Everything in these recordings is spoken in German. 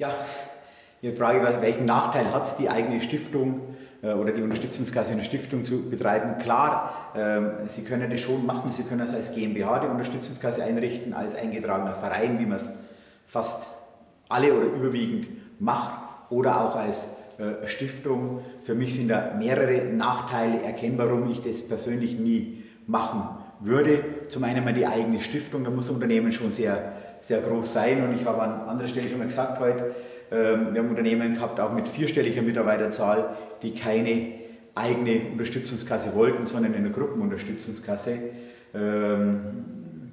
Ja, Ihre Frage war, welchen Nachteil hat es, die eigene Stiftung äh, oder die Unterstützungskasse in der Stiftung zu betreiben? Klar, ähm, Sie können das schon machen. Sie können es als GmbH die Unterstützungskasse einrichten, als eingetragener Verein, wie man es fast alle oder überwiegend macht, oder auch als äh, Stiftung. Für mich sind da mehrere Nachteile erkennbar, warum ich das persönlich nie machen würde. Zum einen mal die eigene Stiftung, da muss das Unternehmen schon sehr, sehr groß sein und ich habe an anderer Stelle schon mal gesagt heute, ähm, wir haben Unternehmen gehabt, auch mit vierstelliger Mitarbeiterzahl, die keine eigene Unterstützungskasse wollten, sondern eine Gruppenunterstützungskasse. Ähm,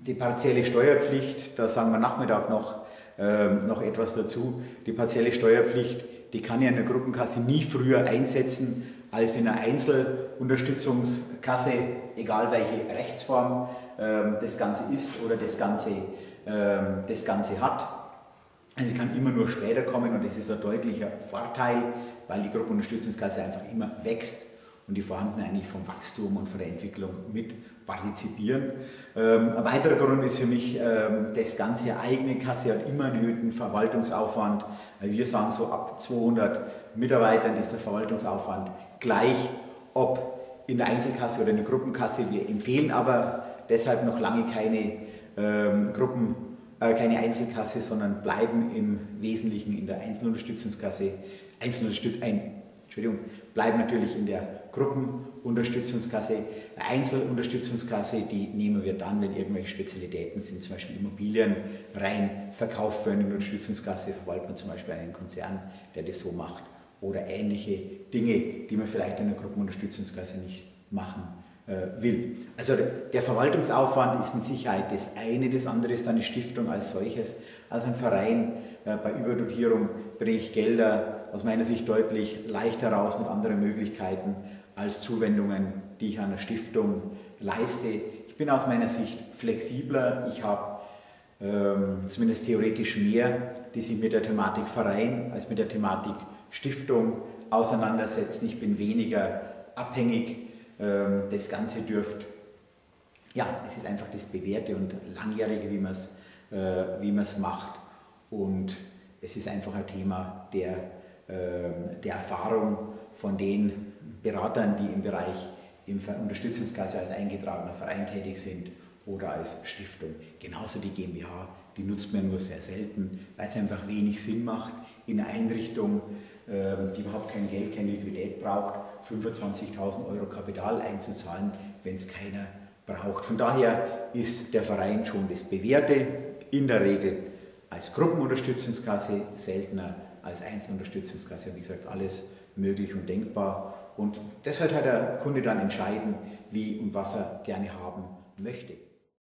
die partielle Steuerpflicht, da sagen wir Nachmittag noch, ähm, noch etwas dazu. Die partielle Steuerpflicht, die kann ja eine Gruppenkasse nie früher einsetzen als in einer Einzelunterstützungskasse, egal welche Rechtsform das Ganze ist oder das Ganze, das Ganze hat. Also es kann immer nur später kommen und das ist ein deutlicher Vorteil, weil die Gruppenunterstützungskasse einfach immer wächst und die Vorhandenen eigentlich vom Wachstum und von der Entwicklung mit partizipieren. Ähm, ein weiterer Grund ist für mich, ähm, das ganze eigene Kasse hat immer einen erhöhten Verwaltungsaufwand. Wir sagen so, ab 200 Mitarbeitern ist der Verwaltungsaufwand gleich, ob in der Einzelkasse oder in der Gruppenkasse. Wir empfehlen aber deshalb noch lange keine ähm, Gruppen keine Einzelkasse, sondern bleiben im Wesentlichen in der Einzelunterstützungskasse, Einzelunterstütz ein, Entschuldigung, bleiben natürlich in der Gruppenunterstützungskasse. Einzelunterstützungskasse, die nehmen wir dann, wenn irgendwelche Spezialitäten sind, zum Beispiel Immobilien rein verkauft werden in der Unterstützungskasse, verwaltet man zum Beispiel einen Konzern, der das so macht. Oder ähnliche Dinge, die man vielleicht in der Gruppenunterstützungskasse nicht machen äh, will. Also der Verwaltungsaufwand ist mit Sicherheit das eine, das andere ist eine Stiftung als solches. Also ein Verein äh, bei Überdotierung bringe ich Gelder aus meiner Sicht deutlich leichter raus mit anderen Möglichkeiten als Zuwendungen, die ich einer Stiftung leiste. Ich bin aus meiner Sicht flexibler. Ich habe ähm, zumindest theoretisch mehr, die sich mit der Thematik Verein als mit der Thematik Stiftung auseinandersetzen. Ich bin weniger abhängig das Ganze dürft, ja, es ist einfach das Bewährte und Langjährige, wie man es äh, wie macht. Und es ist einfach ein Thema der, ähm, der Erfahrung von den Beratern, die im Bereich im Unterstützungskasse als eingetragener Verein tätig sind oder als Stiftung. Genauso die GmbH, die nutzt man nur sehr selten, weil es einfach wenig Sinn macht, in einer Einrichtung, ähm, die überhaupt kein Geld, keine Liquidität braucht, 25.000 Euro Kapital einzuzahlen, wenn es keiner braucht. Von daher ist der Verein schon das Bewährte, in der Regel als Gruppenunterstützungskasse, seltener als Einzelunterstützungskasse. Wie gesagt, alles möglich und denkbar. Und deshalb hat der Kunde dann entscheiden, wie und was er gerne haben möchte.